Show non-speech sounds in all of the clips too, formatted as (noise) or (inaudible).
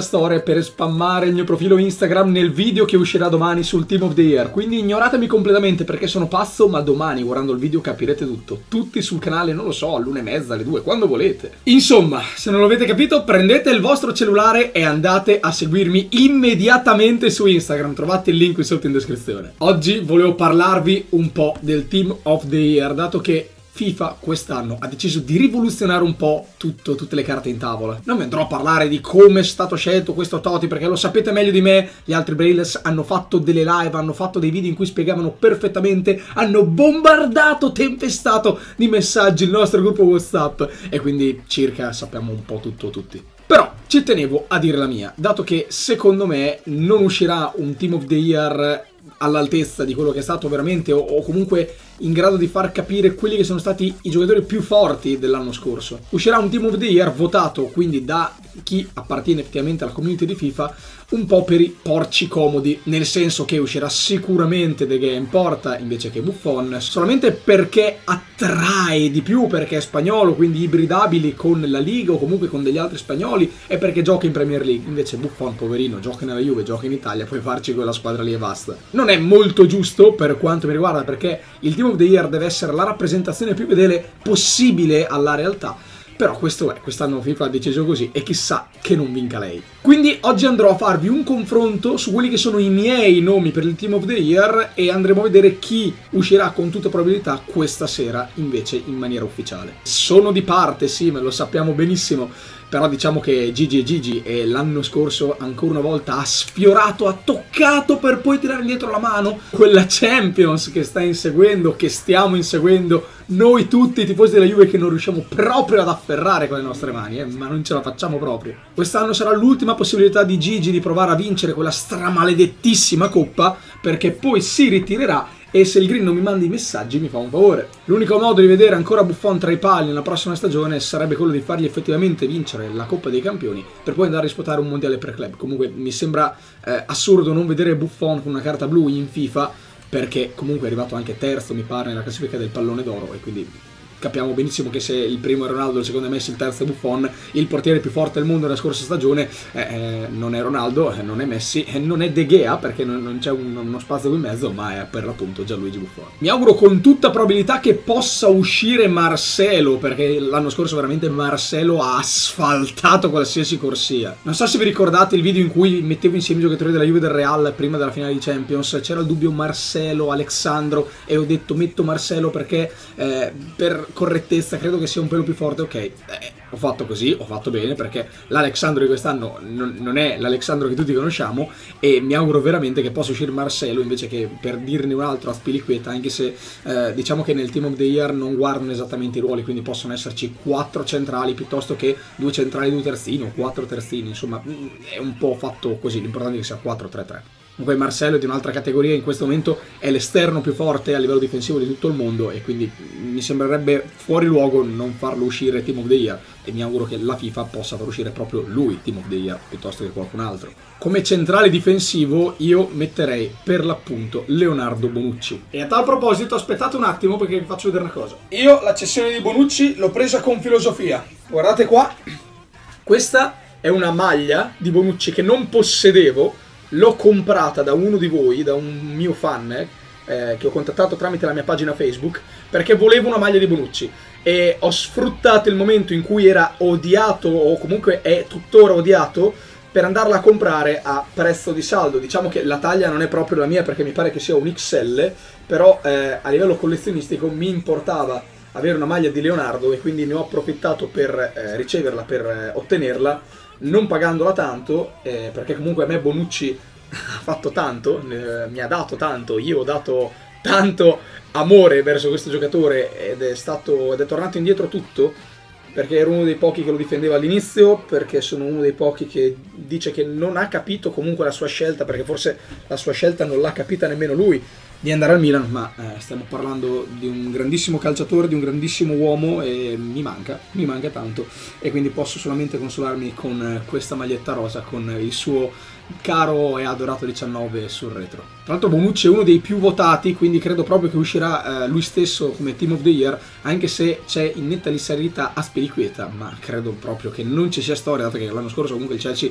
storia per spammare il mio profilo Instagram nel video che uscirà domani sul Team of the Year. Quindi ignoratemi completamente perché sono pazzo ma domani guardando il video capirete tutto. Tutti sul canale non lo so all'una e mezza alle due quando volete. Insomma se non l'avete capito prendete il vostro cellulare e andate a seguirmi immediatamente su Instagram. Trovate il link qui sotto in descrizione. Oggi volevo parlarvi un po' del Team of the Year dato che FIFA quest'anno ha deciso di rivoluzionare un po' tutto, tutte le carte in tavola. Non mi andrò a parlare di come è stato scelto questo Toti perché lo sapete meglio di me. Gli altri Brailers hanno fatto delle live, hanno fatto dei video in cui spiegavano perfettamente, hanno bombardato, tempestato di messaggi il nostro gruppo WhatsApp e quindi circa sappiamo un po' tutto tutti. Però ci tenevo a dire la mia, dato che secondo me non uscirà un Team of the Year all'altezza di quello che è stato veramente o, o, comunque in grado di far capire quelli che sono stati i giocatori più forti dell'anno scorso. Uscirà un Team of the Year votato quindi da chi appartiene effettivamente alla community di FIFA un po' per i porci comodi, nel senso che uscirà sicuramente Gea in porta invece che Buffon, solamente perché attrae di più, perché è spagnolo, quindi ibridabili con la Liga o comunque con degli altri spagnoli e perché gioca in Premier League. Invece Buffon, poverino, gioca nella Juve, gioca in Italia, puoi farci quella squadra lì e basta. Non molto giusto per quanto mi riguarda perché il Team of the Year deve essere la rappresentazione più fedele possibile alla realtà però questo è, quest'anno FIFA ha deciso così e chissà che non vinca lei. Quindi oggi andrò a farvi un confronto su quelli che sono i miei nomi per il Team of the Year e andremo a vedere chi uscirà con tutta probabilità questa sera invece in maniera ufficiale. Sono di parte, sì, me lo sappiamo benissimo però diciamo che Gigi e Gigi e l'anno scorso ancora una volta ha sfiorato, ha toccato per poi tirare indietro la mano quella Champions che sta inseguendo, che stiamo inseguendo noi tutti i tifosi della Juve che non riusciamo proprio ad afferrare con le nostre mani, eh, ma non ce la facciamo proprio. Quest'anno sarà l'ultima possibilità di Gigi di provare a vincere quella stramaledettissima coppa perché poi si ritirerà e se il Green non mi manda i messaggi mi fa un favore. L'unico modo di vedere ancora Buffon tra i pali nella prossima stagione sarebbe quello di fargli effettivamente vincere la Coppa dei Campioni per poi andare a disputare un mondiale per club. Comunque mi sembra eh, assurdo non vedere Buffon con una carta blu in FIFA perché comunque è arrivato anche terzo mi pare nella classifica del pallone d'oro e quindi capiamo benissimo che se il primo è Ronaldo, il secondo è Messi, il terzo è Buffon, il portiere più forte del mondo nella scorsa stagione eh, eh non è Ronaldo, eh, non è Messi, eh, non è De Gea perché non, non c'è un, uno spazio qui in mezzo, ma è per l'appunto Gianluigi Buffon. Mi auguro con tutta probabilità che possa uscire Marcelo, perché l'anno scorso veramente Marcelo ha asfaltato qualsiasi corsia. Non so se vi ricordate il video in cui mettevo insieme i giocatori della Juve del Real prima della finale di Champions, c'era il dubbio Marcelo, Alexandro e ho detto metto Marcelo perché per correttezza credo che sia un pelo più forte, ok, eh, ho fatto così, ho fatto bene perché l'Alexandro di quest'anno non, non, è l'Alexandro che tutti conosciamo e mi auguro veramente che possa uscire Marcelo invece che per dirne un altro a Spiliqueta, anche se eh, diciamo che nel Team of the Year non guardano esattamente i ruoli, quindi possono esserci quattro centrali piuttosto che due centrali e due terzini o quattro terzini, insomma è un po' fatto così, l'importante è che sia 4-3-3. Comunque Marcello è di un'altra categoria, in questo momento è l'esterno più forte a livello difensivo di tutto il mondo e quindi mi sembrerebbe fuori luogo non farlo uscire Team of the Year e mi auguro che la FIFA possa far uscire proprio lui Team of the Year piuttosto che qualcun altro. Come centrale difensivo io metterei per l'appunto Leonardo Bonucci. E a tal proposito aspettate un attimo perché vi faccio vedere una cosa. Io la cessione di Bonucci l'ho presa con filosofia. Guardate qua, questa è una maglia di Bonucci che non possedevo l'ho comprata da uno di voi, da un mio fan, eh, che ho contattato tramite la mia pagina Facebook, perché volevo una maglia di Bonucci. E ho sfruttato il momento in cui era odiato, o comunque è tuttora odiato, per andarla a comprare a prezzo di saldo. Diciamo che la taglia non è proprio la mia perché mi pare che sia un XL, però eh, a livello collezionistico mi importava avere una maglia di Leonardo e quindi ne ho approfittato per eh, riceverla, per eh, ottenerla non pagandola tanto, eh, perché comunque a me Bonucci (laughs) ha fatto tanto, mi ha dato tanto, io ho dato tanto amore verso questo giocatore ed è, stato, ed è tornato indietro tutto, perché ero uno dei pochi che lo difendeva all'inizio, perché sono uno dei pochi che dice che non ha capito comunque la sua scelta, perché forse la sua scelta non l'ha capita nemmeno lui, di andare al Milan, ma eh, stiamo parlando di un grandissimo calciatore, di un grandissimo uomo e mi manca, mi manca tanto e quindi posso solamente consolarmi con eh, questa maglietta rosa, con il suo caro e adorato 19 sul retro. Tra l'altro Bonucci è uno dei più votati, quindi credo proprio che uscirà eh, lui stesso come Team of the Year, anche se c'è in netta disserità a Spiriqueta, ma credo proprio che non ci sia storia, dato che l'anno scorso comunque il Chelsea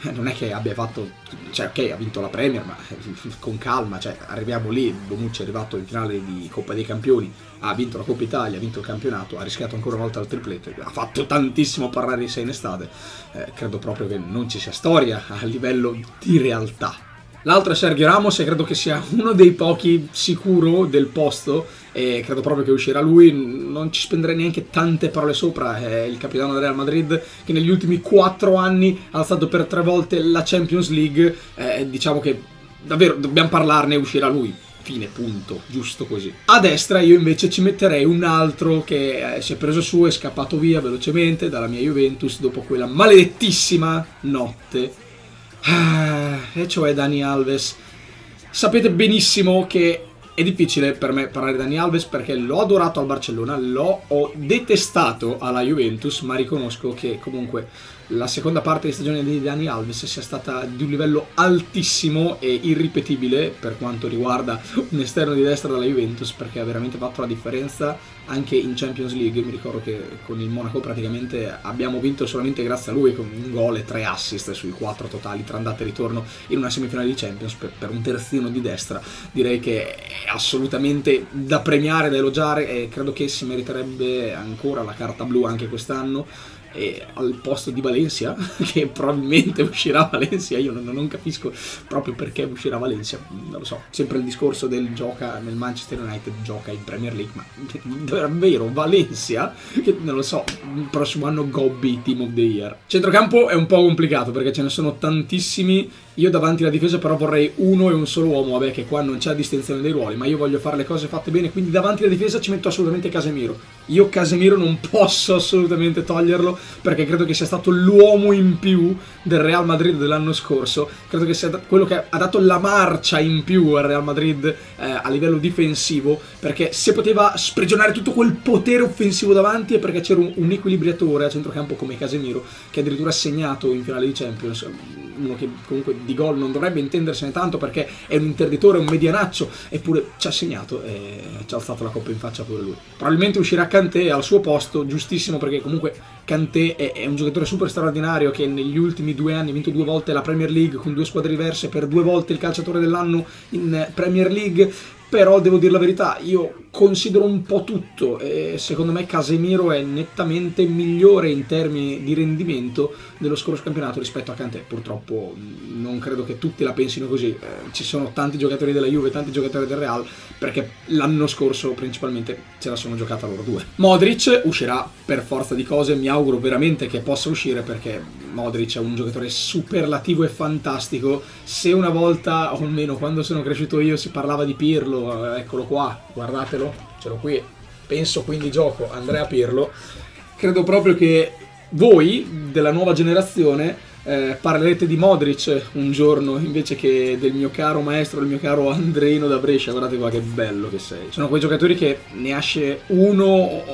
(laughs) non è che abbia fatto, cioè ok ha vinto la Premier ma (laughs) con calma, cioè arriviamo lì, Bonucci è arrivato in finale di Coppa dei Campioni, ha vinto la Coppa Italia, ha vinto il campionato, ha rischiato ancora una volta il triplete, ha fatto tantissimo parlare di sé in estate, eh, credo proprio che non ci sia storia a livello di realtà. L'altro è Sergio Ramos e credo che sia uno dei pochi sicuro del posto e credo proprio che uscirà lui, non ci spenderei neanche tante parole sopra, è il capitano del Real Madrid che negli ultimi quattro anni ha alzato per tre volte la Champions League, eh, diciamo che davvero dobbiamo parlarne e uscirà lui. Fine, punto, giusto così. A destra io invece ci metterei un altro che eh, si è preso su e è scappato via velocemente dalla mia Juventus dopo quella maledettissima notte Ah, e cioè Dani Alves. Sapete benissimo che è difficile per me parlare di Dani Alves perché l'ho adorato al Barcellona, l'ho detestato alla Juventus, ma riconosco che comunque la seconda parte di stagione di Dani Alves sia stata di un livello altissimo e irripetibile per quanto riguarda un esterno di destra della Juventus perché ha veramente fatto la differenza anche in Champions League. Mi ricordo che con il Monaco praticamente abbiamo vinto solamente grazie a lui con un gol e tre assist sui quattro totali tra andata e ritorno in una semifinale di Champions per un terzino di destra direi che è assolutamente da premiare, da elogiare e credo che si meriterebbe ancora la carta blu anche quest'anno e al posto di Valencia, (laughs) che probabilmente uscirà Valencia, io non, non, capisco proprio perché uscirà Valencia, non lo so, sempre il discorso del gioca nel Manchester United, gioca in Premier League, ma (laughs) davvero Valencia, che non lo so, il prossimo anno Gobbi Team of the Year. Centrocampo è un po' complicato perché ce ne sono tantissimi io davanti alla difesa però vorrei uno e un solo uomo, vabbè che qua non c'è distinzione dei ruoli, ma io voglio fare le cose fatte bene, quindi davanti alla difesa ci metto assolutamente Casemiro. Io Casemiro non (laughs) posso assolutamente toglierlo perché credo che sia stato l'uomo in più del Real Madrid dell'anno scorso, credo che sia quello che ha dato la marcia in più al Real Madrid eh, a livello difensivo, perché se poteva sprigionare tutto quel potere offensivo davanti è perché c'era un, un equilibratore a centrocampo come Casemiro, che addirittura ha segnato in finale di Champions uno che comunque di gol non dovrebbe intendersene tanto perché è un interditore, un medianaccio, eppure ci ha segnato e ci ha alzato la coppa in faccia pure lui. Probabilmente uscirà Kanté al suo posto, giustissimo perché comunque Kanté è, è un giocatore super straordinario che negli ultimi due anni ha vinto due volte la Premier League con due squadre diverse, per due volte il calciatore dell'anno in Premier League, però devo dire la verità, io considero un po' tutto e secondo me Casemiro è nettamente migliore in termini di rendimento dello scorso campionato rispetto a Kanté. Purtroppo non credo che tutti la pensino così. Eh, ci sono tanti giocatori della Juve, tanti giocatori del Real perché l'anno scorso principalmente ce la sono giocata loro due. Modric uscirà per forza di cose, mi auguro veramente che possa uscire perché Modric è un giocatore superlativo e fantastico. Se una volta, o almeno quando sono cresciuto io, si parlava di Pirlo, eh, eccolo qua, guardatelo, ce l'ho qui. Penso quindi gioco Andrea Pirlo. Credo proprio che voi della nuova generazione eh, parlerete di Modric un giorno invece che del mio caro maestro, del mio caro Andreino da Brescia. Guardate qua che bello che sei. Sono quei giocatori che ne esce uno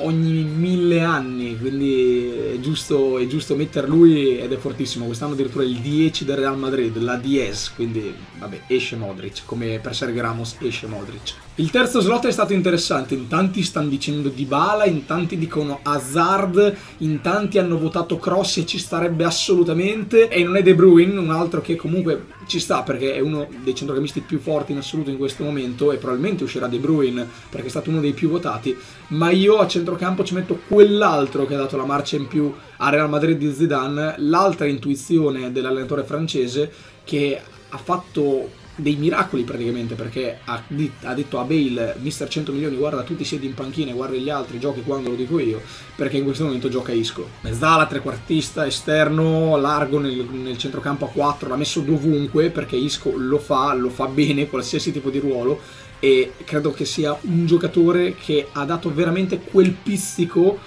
ogni mille anni, quindi è giusto, è giusto mettere lui ed è fortissimo. Quest'anno addirittura il 10 del Real Madrid, la 10, quindi vabbè, esce Modric, come per Sergio Ramos esce Modric. Il terzo slot è stato interessante, in tanti stanno dicendo Dybala, in tanti dicono Hazard, in tanti hanno votato Cross e ci starebbe assolutamente, e non è De Bruyne, un altro che comunque ci sta perché è uno dei centrocampisti più forti in assoluto in questo momento e probabilmente uscirà De Bruyne perché è stato uno dei più votati, ma io a centrocampo ci metto quell'altro che ha dato la marcia in più a Real Madrid di Zidane, l'altra intuizione dell'allenatore francese che ha fatto dei miracoli praticamente perché ha, ha, detto a Bale mister 100 milioni guarda tutti siedi in panchina guarda gli altri giochi quando lo dico io perché in questo momento gioca Isco. Mezzala, trequartista, esterno largo nel, nel centrocampo a 4 l'ha messo dovunque perché Isco lo fa, lo fa bene qualsiasi tipo di ruolo e credo che sia un giocatore che ha dato veramente quel pizzico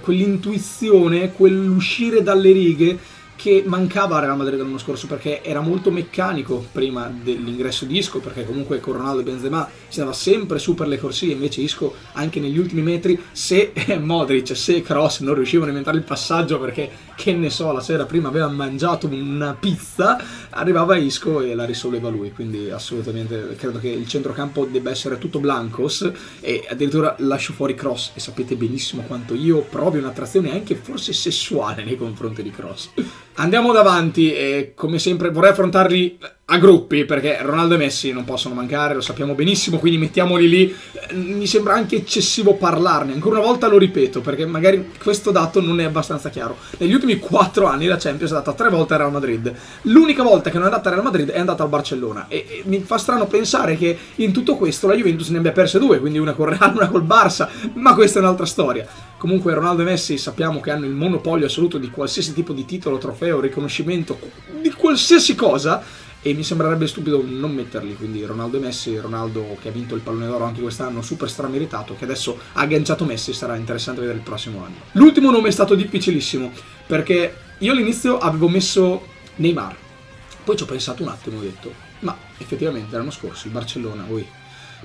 quell'intuizione, quell'uscire dalle righe che mancava a Real Madrid l'anno scorso perché era molto meccanico prima dell'ingresso di Isco perché comunque con Ronaldo e Benzema si andava sempre su per le corsie invece Isco anche negli ultimi metri se (laughs) Modric se Cross non riuscivano a inventare il passaggio perché che ne so la sera prima aveva mangiato una pizza arrivava Isco e la risolveva lui quindi assolutamente credo che il centrocampo debba essere tutto blancos e addirittura lascio fuori Cross e sapete benissimo quanto io provi un'attrazione anche forse sessuale nei confronti di Cross Andiamo davanti e come sempre vorrei affrontarli a gruppi perché Ronaldo e Messi non possono mancare, lo sappiamo benissimo, quindi mettiamoli lì. Eh, mi sembra anche eccessivo parlarne, ancora una volta lo ripeto perché magari questo dato non è abbastanza chiaro. Negli ultimi 4 anni la Champions è andata tre volte al Real Madrid. L'unica volta che non è andata al Real Madrid è andata al Barcellona e, e mi fa strano pensare che in tutto questo la Juventus ne abbia perse due, quindi una col Real, (laughs) una col Barça, ma questa è un'altra storia. Comunque Ronaldo e Messi sappiamo che hanno il monopolio assoluto di qualsiasi tipo di titolo, trofeo, riconoscimento, di qualsiasi cosa e mi sembrerebbe stupido non metterli, quindi Ronaldo e Messi, Ronaldo che ha vinto il pallone d'oro anche quest'anno, super strameritato, che adesso ha agganciato Messi, sarà interessante vedere il prossimo anno. L'ultimo nome è stato difficilissimo, perché io all'inizio avevo messo Neymar, poi ci ho pensato un attimo, ho detto, ma effettivamente l'anno scorso il Barcellona, voi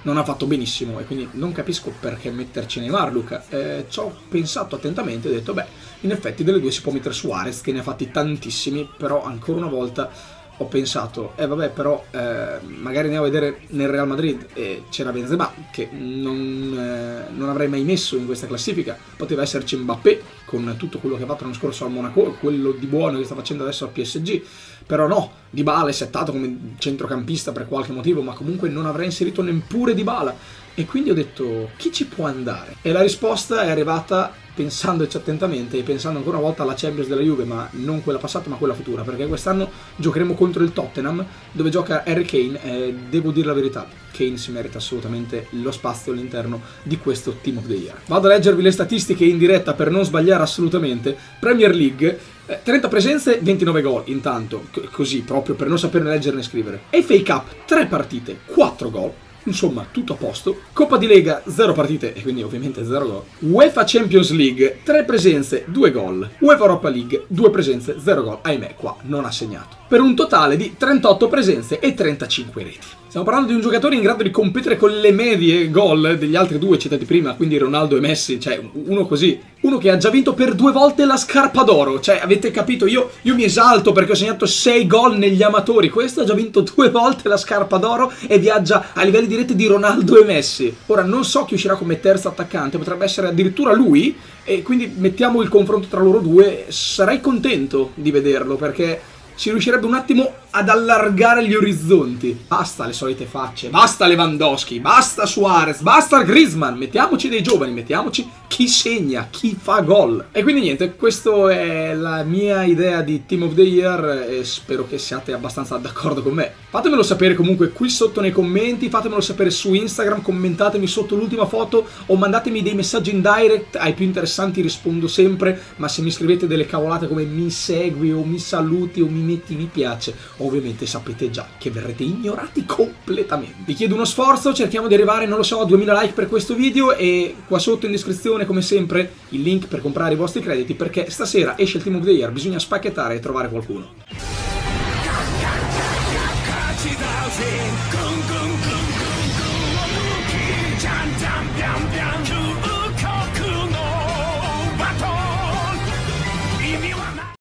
non ha fatto benissimo e quindi non capisco perché metterci Neymar Luca. Eh, ci ho pensato attentamente e ho detto, beh, in effetti delle due si può mettere Suarez che ne ha fatti tantissimi, però ancora una volta ho pensato, eh vabbè però eh, magari andiamo a vedere nel Real Madrid e c'era Benzema che non, eh, non, avrei mai messo in questa classifica, poteva esserci Mbappé con tutto quello che ha fatto l'anno scorso al Monaco, quello di buono che sta facendo adesso al PSG, però no, Dybala è settato come centrocampista per qualche motivo, ma comunque non avrei inserito neppure Dybala e quindi ho detto chi ci può andare? E la risposta è arrivata pensandoci attentamente e pensando ancora una volta alla Champions della Juve, ma non quella passata ma quella futura, perché quest'anno giocheremo contro il Tottenham dove gioca Harry Kane e devo dire la verità, Kane si merita assolutamente lo spazio all'interno di questo Team of the Year. Vado a leggervi le statistiche in diretta per non sbagliare assolutamente. Premier League 30 eh, presenze, 29 gol intanto, così proprio per non saperne leggere né scrivere. FA Cup 3 partite, 4 gol. Insomma, tutto a posto. Coppa di Lega, 0 partite e quindi ovviamente 0 gol. UEFA Champions League, 3 presenze, 2 gol. UEFA Europa League, 2 presenze, 0 gol. Ahimè, qua non ha segnato. Per un totale di 38 presenze e 35 reti. Stiamo parlando di un giocatore in grado di competere con le medie gol degli altri due citati prima, quindi Ronaldo e Messi, cioè uno così. Uno che ha già vinto per due volte la scarpa d'oro, cioè avete capito, io, io mi esalto perché ho segnato 6 gol negli amatori, questo ha già vinto due volte la scarpa d'oro e viaggia a livelli diretti di Ronaldo e Messi. Ora non so chi uscirà come terzo attaccante, potrebbe essere addirittura lui e quindi mettiamo il confronto tra loro due, sarei contento di vederlo perché si riuscirebbe un attimo ad allargare gli orizzonti. Basta le solite facce, basta Lewandowski, basta Suarez, basta Griezmann, mettiamoci dei giovani, mettiamoci chi segna, chi fa gol. E quindi niente, questa è la mia idea di Team of the Year e spero che siate abbastanza d'accordo con me. Fatemelo sapere comunque qui sotto nei commenti, fatemelo sapere su Instagram, commentatemi sotto l'ultima foto o mandatemi dei messaggi in direct, ai più interessanti rispondo sempre, ma se mi scrivete delle cavolate come mi segui o mi saluti o mi metti mi piace ovviamente sapete già che verrete ignorati completamente. Vi chiedo uno sforzo, cerchiamo di arrivare, non lo so, a 2000 like per questo video e qua sotto in descrizione, come sempre, il link per comprare i vostri crediti perché stasera esce il Team of the Year, bisogna spacchettare e trovare qualcuno.